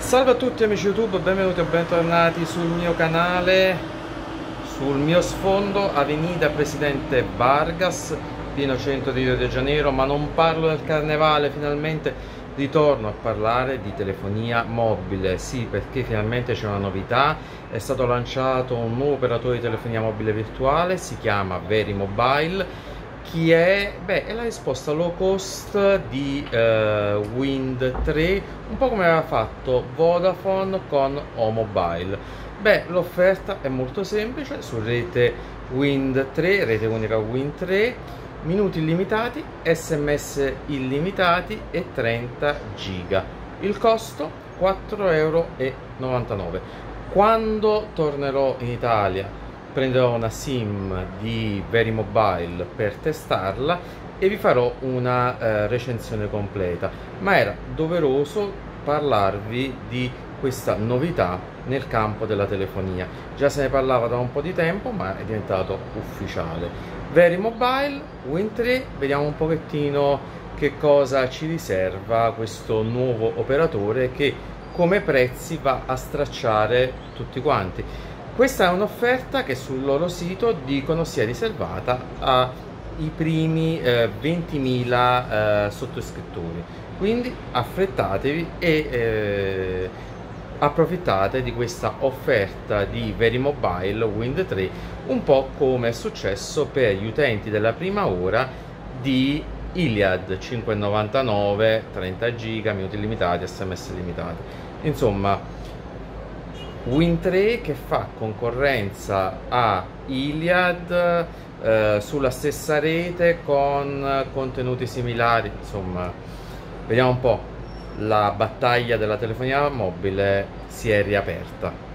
Salve a tutti amici YouTube, benvenuti o bentornati sul mio canale Sul mio sfondo Avenida Presidente Vargas, pieno centro di Rio de Janeiro Ma non parlo del carnevale, finalmente ritorno a parlare di telefonia mobile. Sì, perché finalmente c'è una novità È stato lanciato un nuovo operatore di telefonia mobile virtuale Si chiama Very Mobile chi è? Beh, è la risposta low cost di uh, Wind 3, un po' come aveva fatto Vodafone con O-Mobile. Beh, l'offerta è molto semplice, su rete Wind 3, rete unica Wind 3, minuti illimitati, sms illimitati e 30 giga. Il costo 4,99 euro. Quando tornerò in Italia prenderò una sim di Very Mobile per testarla e vi farò una eh, recensione completa. Ma era doveroso parlarvi di questa novità nel campo della telefonia. Già se ne parlava da un po' di tempo ma è diventato ufficiale. Very Mobile Win 3 vediamo un pochettino che cosa ci riserva questo nuovo operatore che come prezzi va a stracciare tutti quanti questa è un'offerta che sul loro sito dicono sia riservata ai primi eh, 20.000 eh, sottoscrittori. Quindi affrettatevi e eh, approfittate di questa offerta di Very Mobile Wind 3 un po' come è successo per gli utenti della prima ora di Iliad 5,99 30 giga minuti limitati sms limitati insomma Win3 che fa concorrenza a Iliad eh, sulla stessa rete con contenuti similari. Insomma vediamo un po' la battaglia della telefonia mobile si è riaperta